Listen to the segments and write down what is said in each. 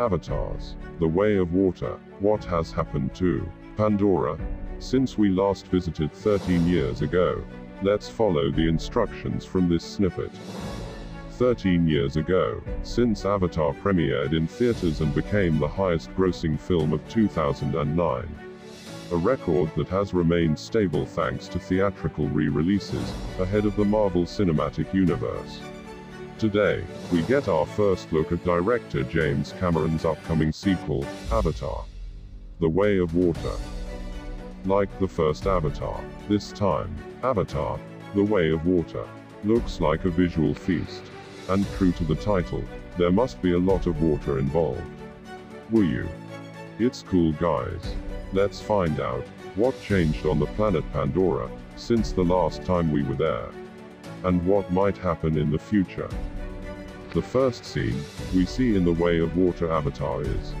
Avatars. The Way of Water. What has happened to Pandora? Since we last visited 13 years ago. Let's follow the instructions from this snippet. 13 years ago, since Avatar premiered in theaters and became the highest grossing film of 2009. A record that has remained stable thanks to theatrical re-releases, ahead of the Marvel Cinematic Universe. Today, we get our first look at director James Cameron's upcoming sequel, Avatar. The Way of Water. Like the first Avatar, this time, Avatar, The Way of Water, looks like a visual feast. And true to the title, there must be a lot of water involved. Were you? It's cool guys. Let's find out, what changed on the planet Pandora, since the last time we were there. And what might happen in the future. The first scene, we see in the Way of Water avatar is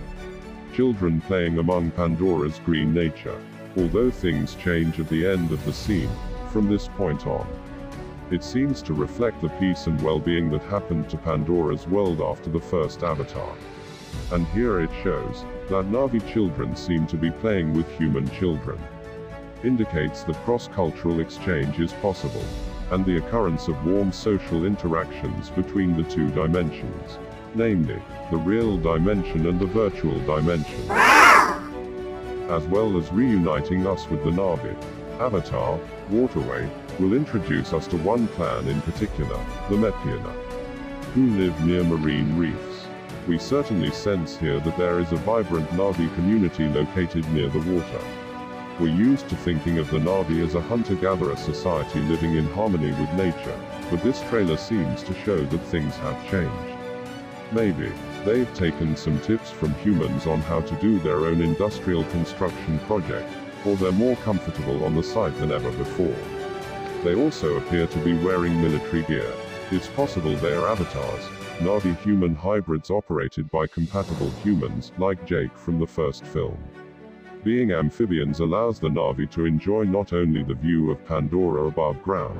children playing among Pandora's green nature. Although things change at the end of the scene, from this point on. It seems to reflect the peace and well-being that happened to Pandora's world after the first Avatar. And here it shows, that Na'vi children seem to be playing with human children. Indicates that cross-cultural exchange is possible, and the occurrence of warm social interactions between the two dimensions. Namely, the real dimension and the virtual dimension. As well as reuniting us with the Na'vi. Avatar, Waterway, will introduce us to one clan in particular, the Metkayina, who live near marine reefs. We certainly sense here that there is a vibrant Na'vi community located near the water. We're used to thinking of the Na'vi as a hunter-gatherer society living in harmony with nature, but this trailer seems to show that things have changed. Maybe, they've taken some tips from humans on how to do their own industrial construction project, or they're more comfortable on the site than ever before. They also appear to be wearing military gear. It's possible they are avatars, Na'vi human hybrids operated by compatible humans, like Jake from the first film. Being amphibians allows the Na'vi to enjoy not only the view of Pandora above ground,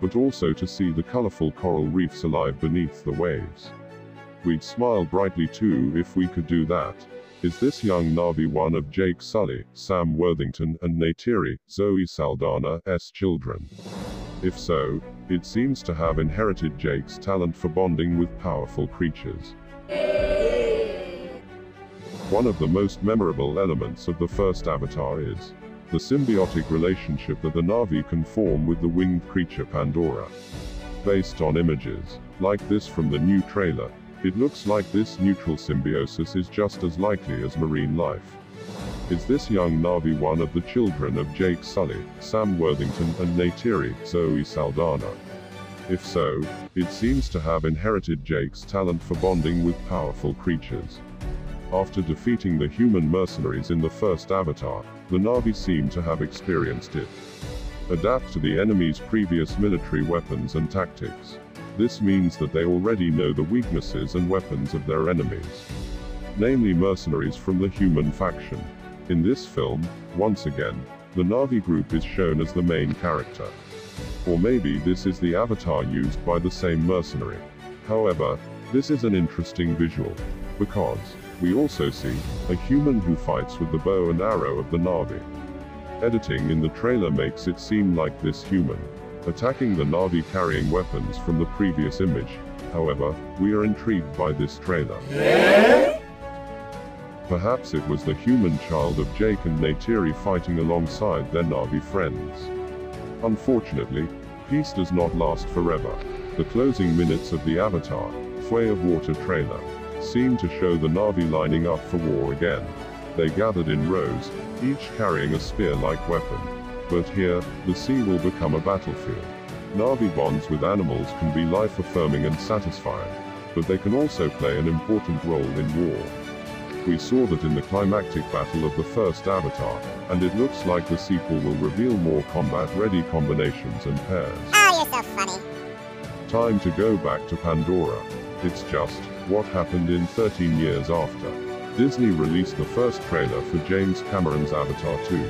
but also to see the colorful coral reefs alive beneath the waves. We'd smile brightly too if we could do that. Is this young Na'vi one of Jake Sully, Sam Worthington, and Neytiri, Zoe Saldana's children? If so, it seems to have inherited Jake's talent for bonding with powerful creatures. One of the most memorable elements of the first Avatar is the symbiotic relationship that the Na'vi can form with the winged creature Pandora. Based on images, like this from the new trailer, it looks like this neutral symbiosis is just as likely as marine life. Is this young Na'vi one of the children of Jake Sully, Sam Worthington and Neytiri, Zoe Saldana? If so, it seems to have inherited Jake's talent for bonding with powerful creatures. After defeating the human mercenaries in the first Avatar, the Na'vi seem to have experienced it. Adapt to the enemy's previous military weapons and tactics. This means that they already know the weaknesses and weapons of their enemies. Namely mercenaries from the human faction. In this film, once again, the Na'vi group is shown as the main character. Or maybe this is the avatar used by the same mercenary. However, this is an interesting visual. Because, we also see, a human who fights with the bow and arrow of the Na'vi. Editing in the trailer makes it seem like this human attacking the Na'vi carrying weapons from the previous image. However, we are intrigued by this trailer. Perhaps it was the human child of Jake and Neytiri fighting alongside their Na'vi friends. Unfortunately, peace does not last forever. The closing minutes of the Avatar, Way of Water trailer, seem to show the Na'vi lining up for war again. They gathered in rows, each carrying a spear-like weapon. But here, the sea will become a battlefield. Na'vi bonds with animals can be life-affirming and satisfying, but they can also play an important role in war. We saw that in the climactic battle of the first Avatar, and it looks like the sequel will reveal more combat-ready combinations and pairs. Oh, you're so funny. Time to go back to Pandora. It's just, what happened in 13 years after. Disney released the first trailer for James Cameron's Avatar 2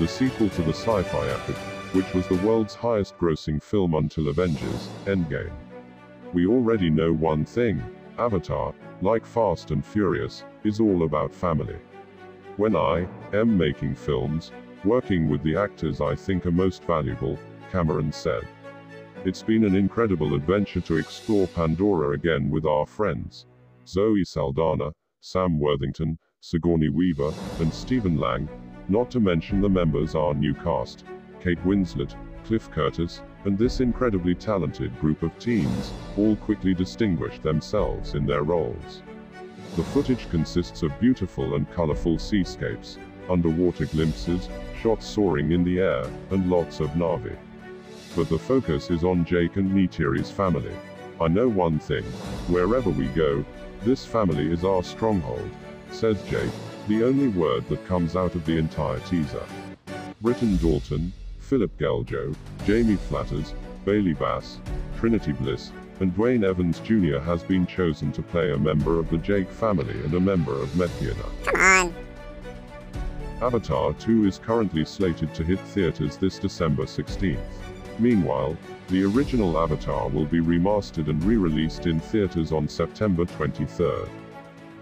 the sequel to the sci-fi epic, which was the world's highest grossing film until Avengers, Endgame. We already know one thing, Avatar, like Fast and Furious, is all about family. When I am making films, working with the actors I think are most valuable, Cameron said. It's been an incredible adventure to explore Pandora again with our friends. Zoe Saldana, Sam Worthington, Sigourney Weaver, and Stephen Lang, not to mention the members our new cast, Kate Winslet, Cliff Curtis, and this incredibly talented group of teens, all quickly distinguished themselves in their roles. The footage consists of beautiful and colorful seascapes, underwater glimpses, shots soaring in the air, and lots of Na'vi. But the focus is on Jake and Neytiri's family. I know one thing, wherever we go, this family is our stronghold, says Jake, the only word that comes out of the entire teaser. Britton Dalton, Filip Geljo, Jamie Flatters, Bailey Bass, Trinity Bliss, and Duane Evans Jr. has been chosen to play a member of the Jake family and a member of Metkayina. Come on. Avatar 2 is currently slated to hit theaters this December 16th. Meanwhile, the original Avatar will be remastered and re-released in theaters on September 23rd.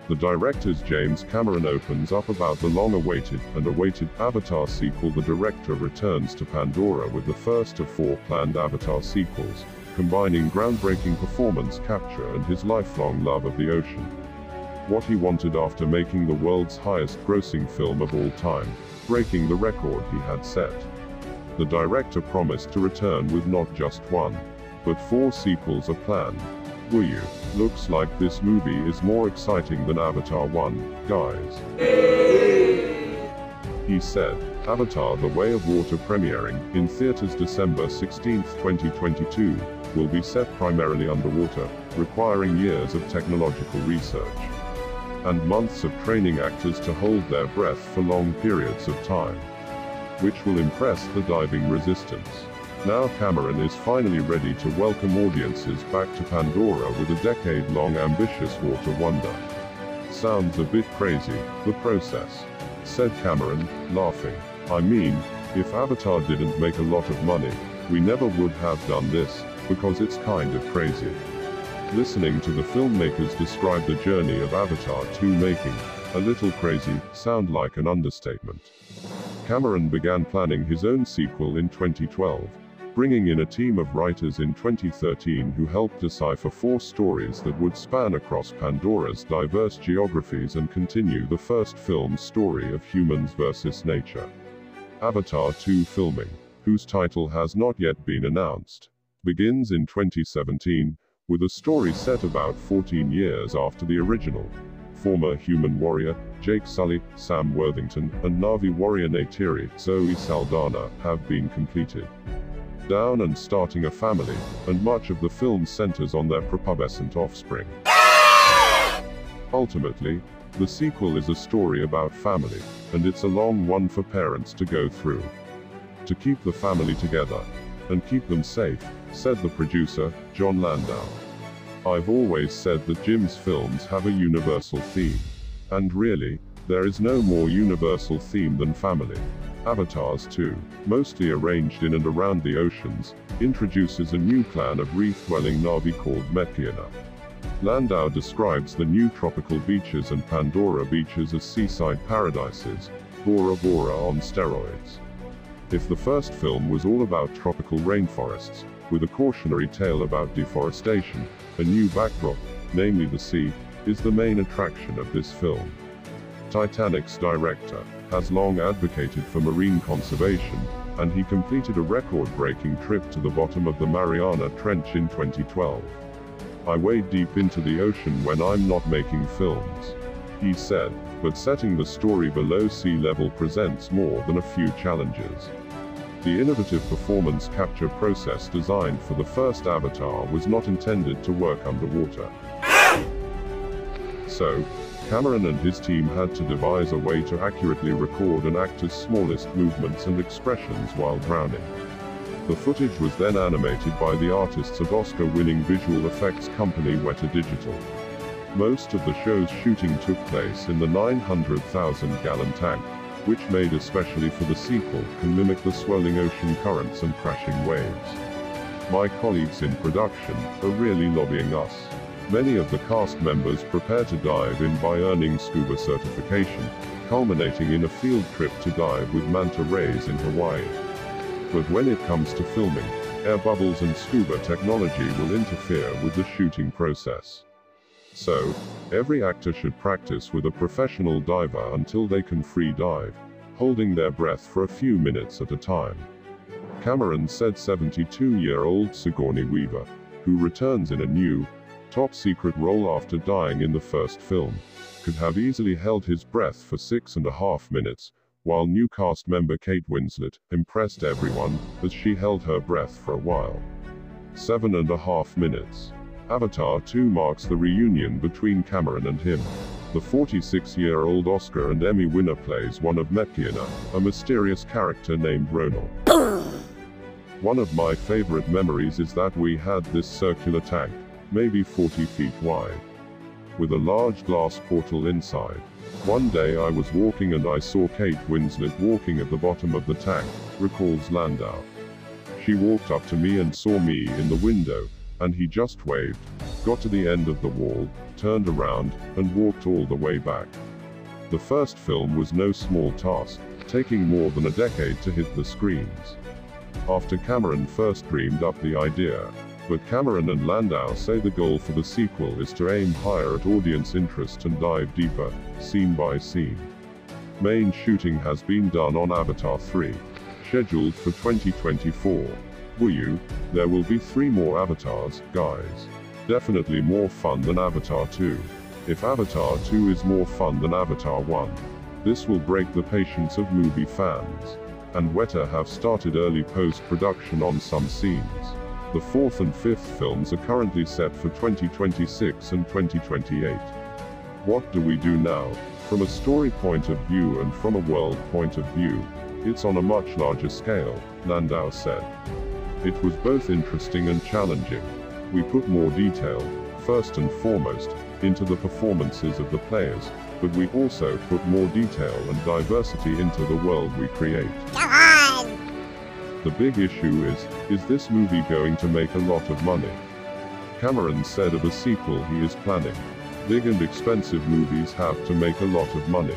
The director's James Cameron opens up about the long-awaited and awaited Avatar sequel. The director returns to Pandora with the first of four planned Avatar sequels, combining groundbreaking performance capture and his lifelong love of the ocean. What he wanted after making the world's highest grossing film of all time, breaking the record he had set. The director promised to return with not just one, but four sequels are planned. You? Looks like this movie is more exciting than Avatar 1, guys. He said, Avatar The Way of Water premiering in theaters December 16, 2022, will be set primarily underwater, requiring years of technological research and months of training actors to hold their breath for long periods of time, which will impress the diving resistance. Now Cameron is finally ready to welcome audiences back to Pandora with a decade-long ambitious water wonder. Sounds a bit crazy, the process. Said Cameron, laughing. I mean, if Avatar didn't make a lot of money, we never would have done this, because it's kind of crazy. Listening to the filmmakers describe the journey of Avatar 2 making, a little crazy, sound like an understatement. Cameron began planning his own sequel in 2012, bringing in a team of writers in 2013 who helped decipher four stories that would span across Pandora's diverse geographies and continue the first film's story of humans versus nature. Avatar 2 filming, whose title has not yet been announced, begins in 2017, with a story set about 14 years after the original. Former human warrior, Jake Sully, Sam Worthington, and Na'vi warrior Neytiri, Zoe Saldana, have been completed down and starting a family, and much of the film centers on their prepubescent offspring. Ultimately, the sequel is a story about family, and it's a long one for parents to go through. To keep the family together, and keep them safe, said the producer, Jon Landau. I've always said that Jim's films have a universal theme. And really, there is no more universal theme than family. Avatars 2, mostly arranged in and around the oceans, introduces a new clan of reef-dwelling Na'vi called Metkayina. Landau describes the new tropical beaches and Pandora beaches as seaside paradises, Bora Bora on steroids. If the first film was all about tropical rainforests, with a cautionary tale about deforestation, a new backdrop, namely the sea, is the main attraction of this film. Titanic's director, has long advocated for marine conservation, and he completed a record-breaking trip to the bottom of the Mariana Trench in 2012. I wade deep into the ocean when I'm not making films. He said, but setting the story below sea level presents more than a few challenges. The innovative performance capture process designed for the first Avatar was not intended to work underwater. So, Cameron and his team had to devise a way to accurately record an actor's smallest movements and expressions while drowning. The footage was then animated by the artists of Oscar-winning visual effects company Weta Digital. Most of the show's shooting took place in the 900,000-gallon tank, which made especially for the sequel, can mimic the swirling ocean currents and crashing waves. My colleagues in production are really lobbying us. Many of the cast members prepare to dive in by earning scuba certification, culminating in a field trip to dive with manta rays in Hawaii. But when it comes to filming, air bubbles and scuba technology will interfere with the shooting process. So, every actor should practice with a professional diver until they can free dive, holding their breath for a few minutes at a time. Cameron said 72-year-old Sigourney Weaver, who returns in a new, top-secret role after dying in the first film, could have easily held his breath for six and a half minutes, while new cast member Kate Winslet impressed everyone as she held her breath for a while. Seven and a half minutes. Avatar 2 marks the reunion between Cameron and him. The 46-year-old Oscar and Emmy winner plays one of Metkayina, a mysterious character named Ronal. One of my favorite memories is that we had this circular tank, maybe 40 feet wide, with a large glass portal inside. One day I was walking and I saw Kate Winslet walking at the bottom of the tank, recalls Landau. She walked up to me and saw me in the window, and he just waved, got to the end of the wall, turned around, and walked all the way back. The first film was no small task, taking more than a decade to hit the screens. After Cameron first dreamed up the idea, but Cameron and Landau say the goal for the sequel is to aim higher at audience interest and dive deeper, scene by scene. Main shooting has been done on Avatar 3, scheduled for 2024. Will you? There will be three more avatars, guys. Definitely more fun than Avatar 2. If Avatar 2 is more fun than Avatar 1, this will break the patience of movie fans. And Weta have started early post-production on some scenes. The fourth and fifth films are currently set for 2026 and 2028. What do we do now? From a story point of view and from a world point of view, it's on a much larger scale, Landau said. It was both interesting and challenging. We put more detail, first and foremost, into the performances of the players, but we also put more detail and diversity into the world we create. The big issue is, is this movie going to make a lot of money? Cameron said of a sequel he is planning. Big and expensive movies have to make a lot of money.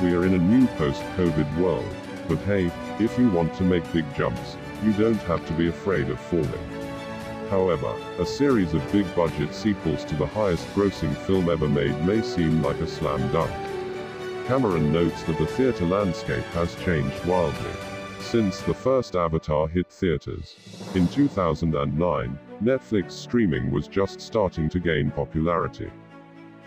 We are in a new post-COVID world, but hey, if you want to make big jumps, you don't have to be afraid of falling. However, a series of big budget sequels to the highest grossing film ever made may seem like a slam dunk. Cameron notes that the theater landscape has changed wildly since the first Avatar hit theaters. In 2009, Netflix streaming was just starting to gain popularity.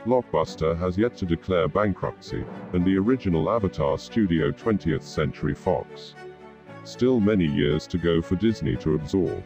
Blockbuster has yet to declare bankruptcy, and the original Avatar studio 20th Century Fox. Still many years to go for Disney to absorb.